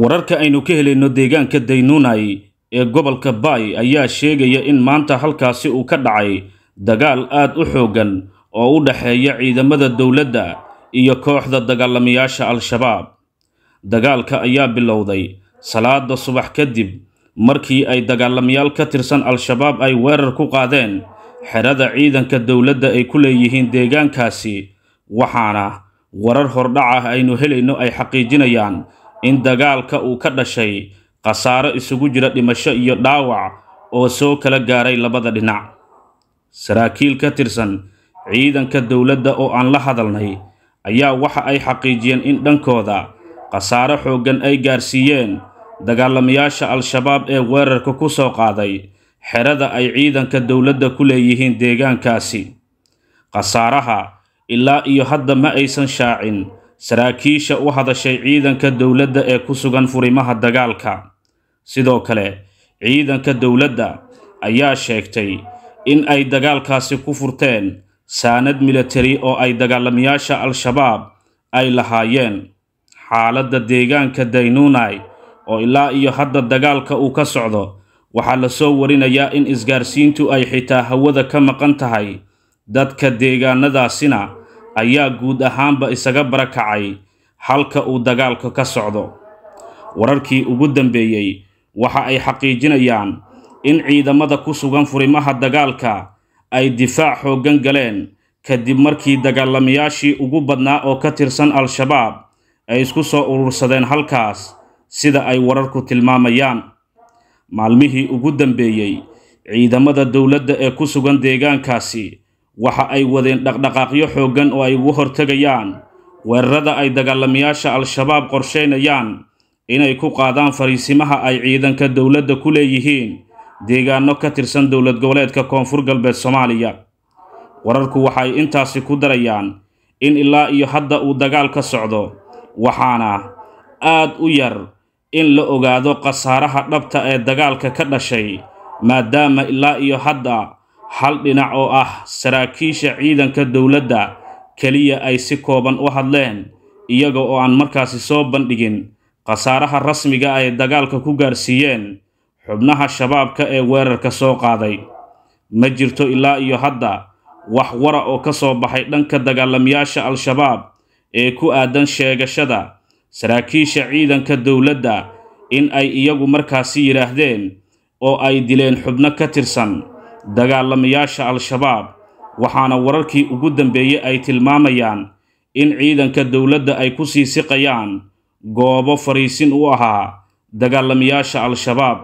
wararka aynu ka helayno deegaanka daynunai ee gobolka baay ayaa sheegaya in maanta halkaasi uu ka dhacay dagaal aad u xooggan oo u dhexeeya ciidamada dowladda iyo kooxda dagaalamayaasha al-shabaab. Dagaalka ayaa bilowday salaada subax kadib markii ay dagaalamayaal ka tirsan al-shabaab ay weerar ku qaadeen xerada ciidanka dowladda ay ku leeyihiin deegaankaasi waxaana warar hordhac ah aynu helayno ay xaqiijinayaan in dagaalka uu ka dhashay khasaaro isugu jira dhimasho iyo dhaawac oo soo kala gaaray labada dhinac. Saraakiil ka tirsan ciidanka dowladda oo aan la hadalnay ayaa waxa ay xaqiijiyeen in dhankooda khasaaro xooggan ay gaarsiiyeen dagaalamayaasha al-shabaab ee weerarka ku soo qaaday xerada ay ciidanka dowladda ku leeyihiin deegaankaasi. Khasaaraha ilaa iyo hadda ma aysan shaacin saraakiisha u hadashay ciidanka dowladda ee ku sugan furimaha dagaalka. Sidoo kale ciidanka dowladda ayaa sheegtay in ay dagaalkaasi ku furteen saanad militari oo ay dagaalamayaasha al-shabaab ay lahaayeen. Xaaladda deegaanka daynunai oo ilaa iyo hadda dagaalka uu ka socdo waxaa la soo warinayaa in isgaarsiintu ay xitaa hawada ka maqan tahay dadka deegaanadaasina ayaa guud ahaanba isaga barakacay halka uu dagaalka ka socdo. Wararkii ugu dambeeyey waxa ay xaqiijinayaan in ciidamada ku sugan furimaha dagaalka ay difaac xooggan galeen kadib markii dagaalamayaashii ugu badnaa oo ka tirsan al-shabaab ay isku soo urursadeen halkaas sida ay wararku tilmaamayaan. Maalmihii ugu dambeeyey ciidamada dowladda ee ku sugan deegaankaasi waxa ay wadeen dhaqdhaqaaqyo xooggan oo ay ugu hortegayaan. Weerarada ay dagaalamayaasha al-shabaab qorsheynayaan inay ku qaadaan fariisimaha ay ciidanka dowladda ku leeyihiin. Deegaano ka tirsan dowlad goboleedka koonfur galbeed soomaaliya. Wararku waxay intaasi ku darayaan in ilaa iyo hadda uu dagaal ka socdo waxaana aad u yar in la ogaado khasaaraha dhabta ee dagaalka ka dhashay maadaama ilaa iyo hadda hal dhinac oo ah saraakiisha ciidanka dowladda keliya ay si kooban u hadleen iyaga oo aan markaasi soo bandhigin khasaaraha rasmiga ay dagaalka ku gaarsiiyeen xubnaha shabaabka ee weerarka soo qaaday. Ma jirto ilaa iyo hadda wax wara oo ka soo baxay dhanka dagaalamayaasha al-shabaab ee ku aadan sheegashada saraakiisha ciidanka dowladda in ay iyagu markaasi yidhaahdeen oo ay dileen xubno ka tirsan dagaalamayaasha al-shabaab waxaana wararkii ugu dambeeyey ay tilmaamayaan in ciidanka dowladda ay ku sii siqayaan goobo fariisin u ahaa dagaalamayaasha al-shabaab.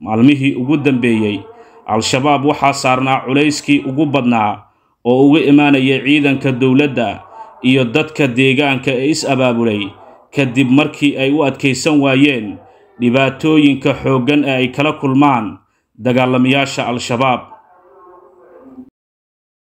Maalmihii ugu dambeeyey al-shabaab waxaa saarnaa culayskii ugu badnaa oo uga imaanayay ciidanka dowladda iyo dadka deegaanka ee is abaabulay kadib markii ay u adkaysan waayeen dhibaatooyinka xooggan ee ay kala kulmaan dagaalamayaasha al-shabaab